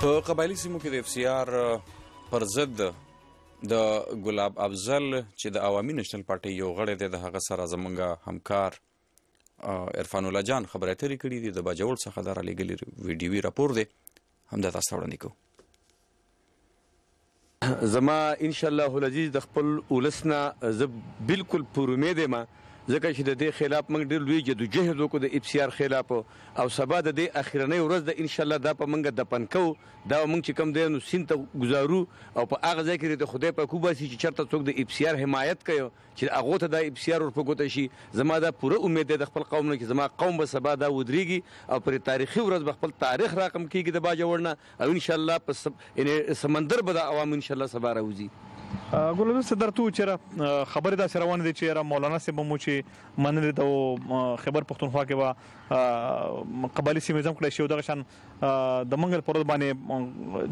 په قبایلی سیمو کې د اف سی آر پر ضد د ګلاب افضل چې د عوامي نېشنل پارټۍ یو غړی دی د هغه سره زمونږ همکار عرفان الله جان خبرې اترې کړې دي د باجوړ څخه د رالیږلي ویډیوي راپور دی همدا تاسو وړاندې کوو زما ان شاء الله العزیز د خپل ولس نه زه بالکل پر امید یم ځکه چې د دې خلاف موږ ډېر لوی جدوجهد وکړو د اف سي آر خلاف او سبا د دې اخرنۍ ورځ ده ان شاء الله دا په موږ دفن کوو دا موږ چې کوم دی نو سیند ته ګزارو او په هغه ځای کې د خدای پاک وباسي چې چېرته څوک د اف سي آر حمایت کوي چې هغو ته دا اف سي آر ور په ګوته شي زما دا پوره امید دی د خپل قوم نه چې زما قوم به سبا دا ودرېږي او پر تاریخي ورځ به خپل تاریخ راقم کېږي د باجوړ نه او ان شاءالله په یعنی سمندر به د عوامو ان شاءالله سبا راوځي. ګل دوسته درته وو چېره خبرې داسې روانې دي چې یاره مولانا صاحب هم و چې منلې ده او خیبر پښتونخوا کې به قبایلي سیمې ځم کړی شي او دغه شان د منګل پر ورځ باندې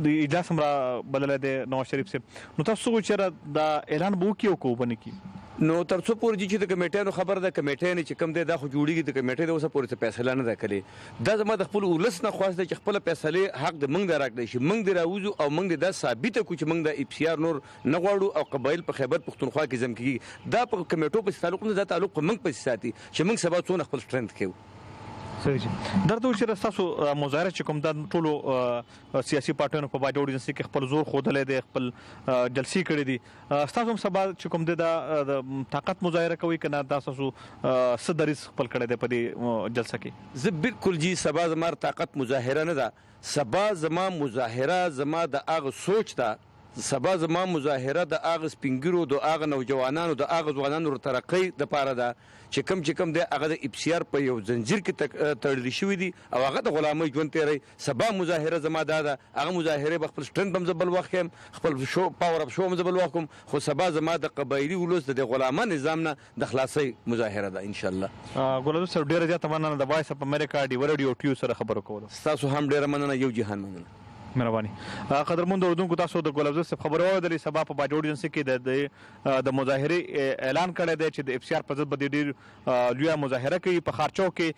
د اجلاس هم را بللی دی نواز شریف صاحب نو تاسو څه چېره دا اعلان به وکړي او که وبه نه کړي نو ترڅو پورې چې د کمیټې نو خبر ده کمیټې نه چې کم دی دا خو جوړیږي د کمیټې د اوسه پورې څه فیصله نه ده کړې دا زما د خپل ولس نه خواست دی چې خپل فیصلې حق دې موږ ته راکړی شي موږ دې راوځو او موږ دې دا ثابته کړو چې موږ دا اپسیار نور نه غواړو او قبایل په خیبر پښتونخوا کې ځم کیږي دا په کمیټو پسې تعلق نه دا تعلق په موږ پسې ساتي چې موږ سبا څونه خپل سټرینت کیو. صحیح شي درته وشي تاسو مظاهره چې کوم د ټولو سیاسي پارټیانو په باډي اورینس کې خپل زور خودلې دي خپل جلسې کړې دي ستاسو هم سبا چې کوم دی دا د طاقت مظاهره کوي کنه دا تاسو څه دریز خپل کړی دی په دې جلسه کې زه بالکل جی سبا زما طاقت مظاهره نه ده سبا زما مظاهره زما د هغه سوچ ده سبا زما مظاهره د هغه سپین ږیرو د هغه نوجوانانو د هغه ځوانانو د ترقۍ لپاره ده چې کوم چې کوم دی هغه د اف سي ار په یو زنجیر کې تړل شوي دي او هغه د غلامۍ ژوند تیری سبا مظاهره زما دا ده، هغه مظاهره به خپل سټرنګ هم زه بل وخت ښیم، خپل شو پاور اف شو هم زه بل وخت کوم، خو سبا زما د قبایلي ولس د دې غلامه نظام نه د خلاصۍ مظاهره ده انشاالله. ګلدوست صاحب ډیره زیاته مننه د وایس اف امریکا ډیوه رادیو او ټي وي سره خبرو کولو. ستاسو هم ډیره مننه یو جهان مننه. مهرباني قدرمندو اورېدونکو تاسو د ګلدوست صاحب خبرې واورېدلې سبا په باجوړ ایجنسي کې د دې د مظاهرې اعلان کړی دی چې د اف سي ار په ضد به دې ډېر لویه مظاهره کوي په ښارچوک کې